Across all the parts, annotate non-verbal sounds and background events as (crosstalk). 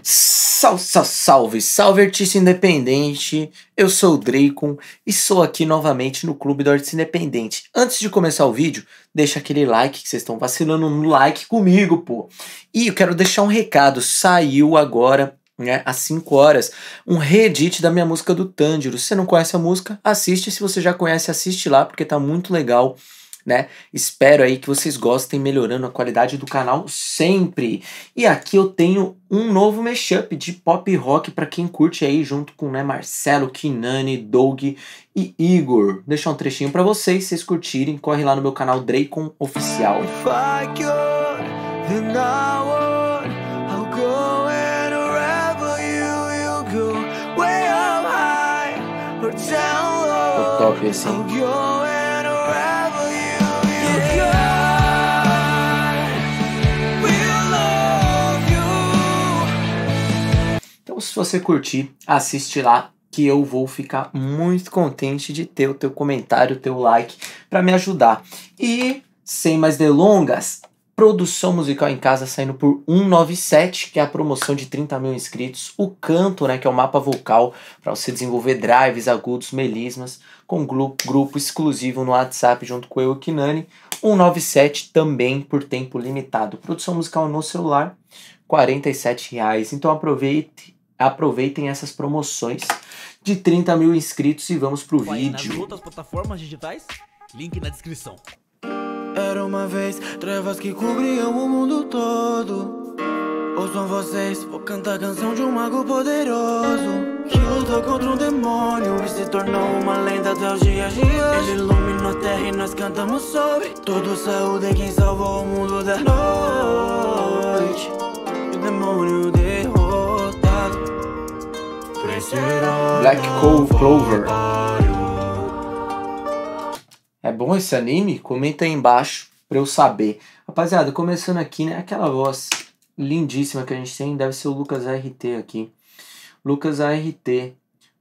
Salve, salve, salve artista independente. Eu sou o Dracon e sou aqui novamente no Clube do Artista Independente. Antes de começar o vídeo, deixa aquele like que vocês estão vacilando no like comigo, pô. E eu quero deixar um recado, saiu agora né, às 5 horas, um reedit da minha música do Tanjiro. Se você não conhece a música, assiste. Se você já conhece, assiste lá, porque tá muito legal né? Espero aí que vocês gostem, melhorando a qualidade do canal sempre. E aqui eu tenho um novo mashup de pop rock para quem curte aí, junto com né, Marcelo, Kinani, Doug e Igor. Deixar um trechinho para vocês, se vocês curtirem, corre lá no meu canal Dracon Oficial. Top assim. Se você curtir, assiste lá que eu vou ficar muito contente de ter o teu comentário, o teu like para me ajudar. E sem mais delongas, produção musical em casa saindo por 197, que é a promoção de 30 mil inscritos. O canto, né, que é o mapa vocal para você desenvolver drives, agudos, melismas, com grupo, grupo exclusivo no WhatsApp junto com eu e o Kinani. 197 também por tempo limitado. Produção musical no celular, R$ reais. Então aproveite aproveitem essas promoções de 30 mil inscritos e vamos pro Vai vídeo. Nas outras plataformas digitais, link na descrição. Era uma vez trevas que cobriam o mundo todo. Ouçam vocês, vou cantar a canção de um mago poderoso Que lutou contra um demônio e se tornou uma lenda até os dias de hoje Ele iluminou a terra e nós cantamos sobre Todo saúde é quem salvou o mundo da noite E o demônio derrotou Black Clover. É bom esse anime? Comenta aí embaixo pra eu saber. Rapaziada, começando aqui, né? Aquela voz lindíssima que a gente tem deve ser o Lucas ART aqui. Lucas ART.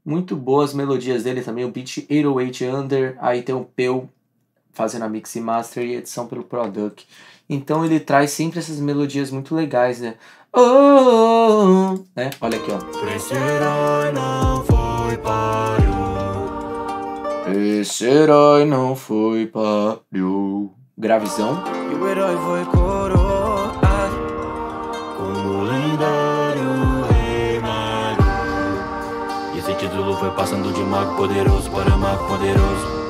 Muito boas melodias dele também. O beat 808 Under. Aí tem o Peu fazendo a mix e master e edição pelo Product. Então ele traz sempre essas melodias muito legais, né? Oh, né? Olha aqui, ó. Esse herói não foi páreo. Esse herói não foi páreo. Gravizão. E o herói foi título foi passando de mago poderoso para mago poderoso.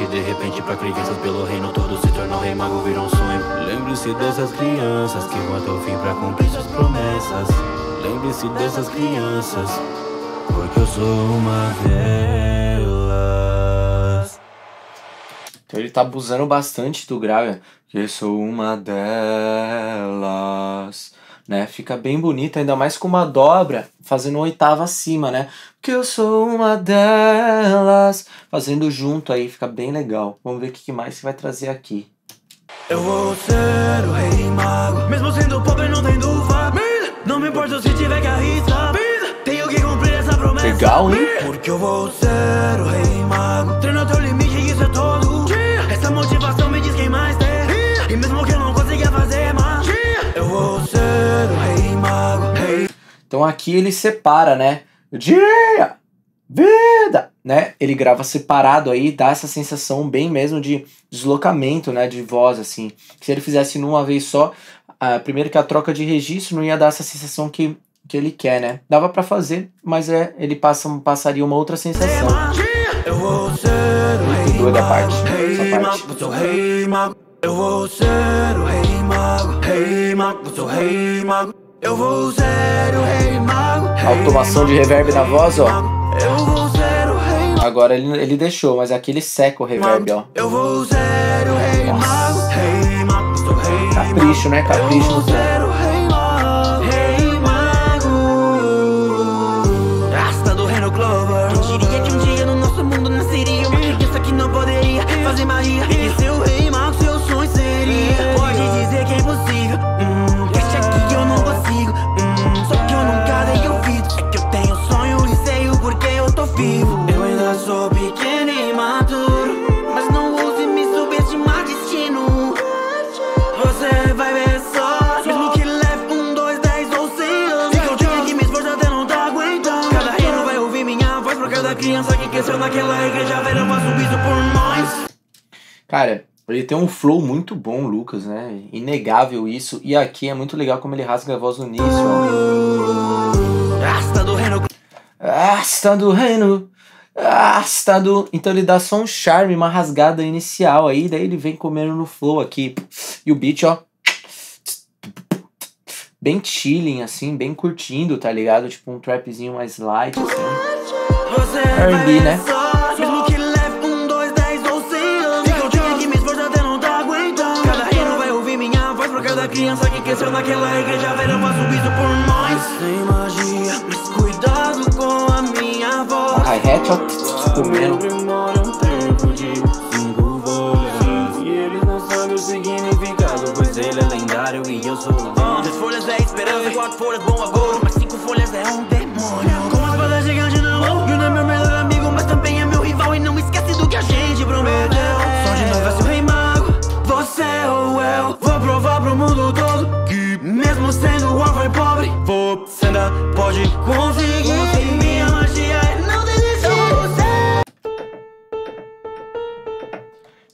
E de repente pra crianças pelo reino todo se tornou rei mago virou um sonho. Lembre-se dessas crianças que vão até o fim pra cumprir suas promessas. Lembre-se dessas crianças Porque eu sou uma delas. Então ele tá abusando bastante do grave Que eu sou uma delas né? Fica bem bonito, ainda mais com uma dobra fazendo oitava acima, né? Que eu sou uma delas, fazendo junto aí, fica bem legal. Vamos ver o que mais você vai trazer aqui. Eu vou ser o rei mago, mesmo sendo pobre não. Não me importa se tiver que arriscar, tenho que cumprir essa promessa. Legal, hein? Porque eu vou ser o rei então aqui ele separa, né? Dia, vida, né? Ele grava separado aí, dá essa sensação bem mesmo de deslocamento, né? De voz, assim. Se ele fizesse numa vez só, a, primeiro que a troca de registro não ia dar essa sensação que, que ele quer, né? Dava para fazer, mas é, ele passa, passaria uma outra sensação. Muito doida a parte, essa parte. Eu vou ser o rei mago, rei mago, sou rei mago. Eu vou rei mago. Automação de reverb na voz, ó. Eu vou rei mago. Agora ele, ele deixou, mas aqui ele seca o reverb, ó. Eu vou ser o rei mago. Rei mago, sou rei Capricho, né? Capricho no som. Criança que cresceu naquela igreja verão faço isso por nós. Cara, ele tem um flow muito bom, Lucas, né? Inegável isso. E aqui é muito legal como ele rasga a voz no início, ó. Rasta do reino Asta do reino. Asta do. Então ele dá só um charme, uma rasgada inicial aí, daí ele vem comendo no flow aqui. E o beat, ó. Bem chilling, assim, bem curtindo, tá ligado? Tipo um trapzinho mais light, assim. Você R&B, vai né? Mesmo que leve um, dois, dez ou cem anos. Que eu tenha que me esforçar até não tá aguentando. Cada reino vai ouvir minha voz Por cada criança que cresceu naquela igreja Verão faço isso por nós. Sem magia, mas cuidado com a minha voz. A hi-hat, ó, comendo.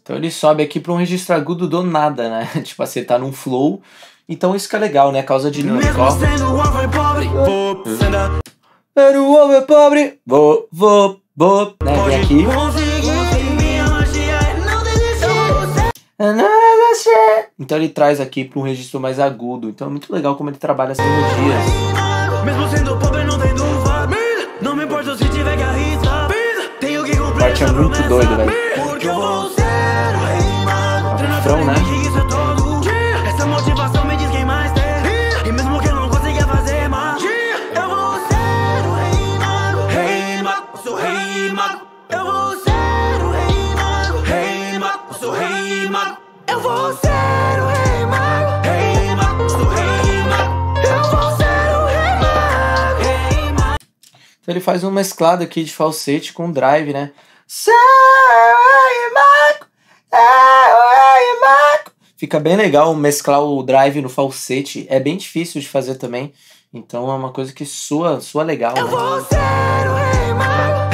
Então ele sobe aqui pra um registro agudo do nada, né? (laughs) tipo assim, tá num flow. Então isso que é legal, né? Causa dinâmica, e Você ainda Era o homem pobre, vou, vou, vou. Né? Vem aqui. é desistir Então ele traz aqui para um registro mais agudo. Então é muito legal como ele trabalha as melodias. Mesmo sendo pobre, não tem dúvida. Não me importa se tiver que arriscar. Parte é muito doido, velho. Refrão, né? Essa motivação me diz quem mais tem. E mesmo que eu não consiga fazer mais, eu vou ser o rei mago. Rei mago, sou rei mago. Eu vou ser o rei mago. Rei mago, sou rei mago. Eu vou ser o rei mago. Rei mago, sou rei mago. Eu vou ser o rei mago. Então ele faz um mesclado aqui de falsete com drive, né? Seu rei mago. Fica bem legal mesclar o drive no falsete. É bem difícil de fazer também. Então é uma coisa que soa, soa legal, né? Eu. Eu vou ser o rei mago.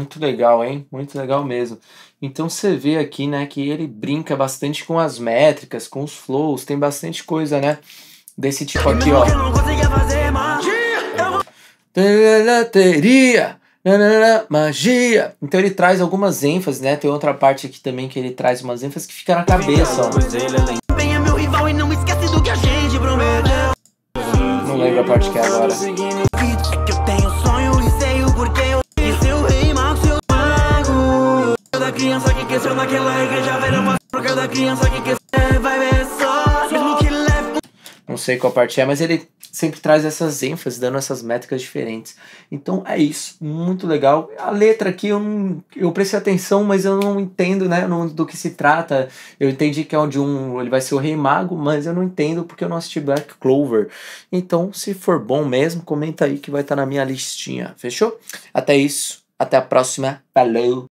Muito legal, hein? Muito legal mesmo. Então você vê aqui, né, que ele brinca bastante com as métricas, com os flows, tem bastante coisa, né? Desse tipo aqui, ó. Teria, magia. Então ele traz algumas ênfases, né? Tem outra parte aqui também que ele traz umas ênfases que fica na cabeça, ó. Não lembro a parte que é agora. Criança que cresceu naquela igreja verão passar por cada criança que crescer vai ver só. Mesmo que leve Não sei qual parte é, mas ele sempre traz essas ênfases, dando essas métricas diferentes. Então é isso, muito legal. A letra aqui eu não, eu prestei atenção, mas eu não entendo, né, não- do que se trata. Eu entendi que é de um, ele vai ser o Rei Mago, mas eu não entendo porque eu não assisti Black Clover. Então, se for bom mesmo, comenta aí que vai estar na minha listinha. Fechou? Até isso, até a próxima. Falou.